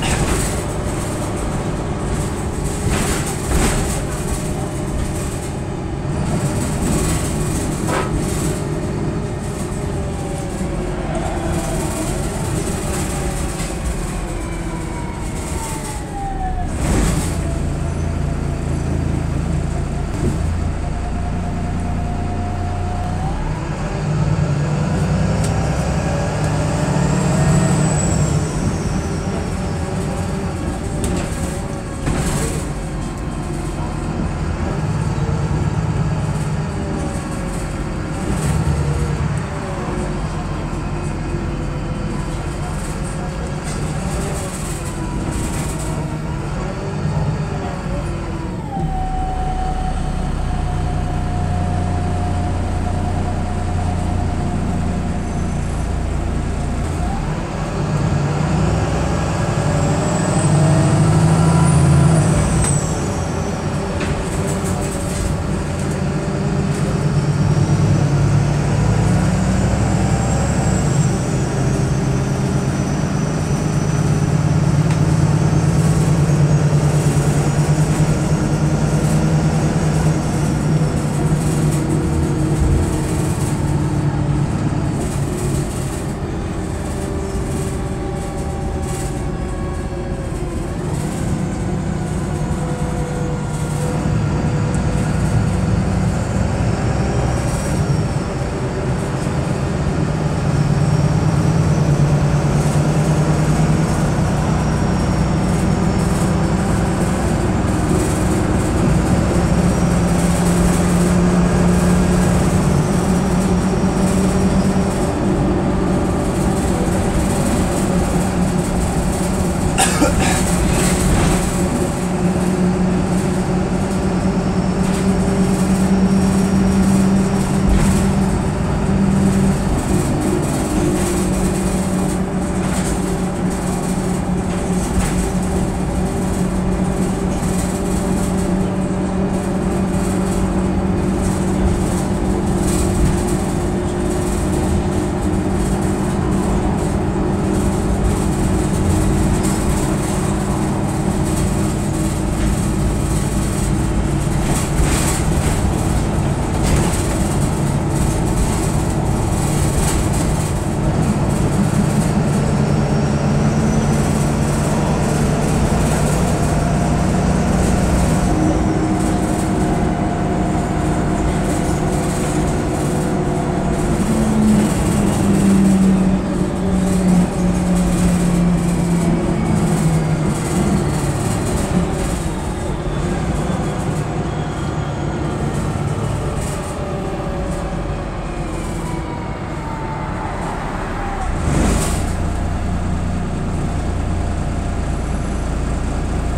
Yeah.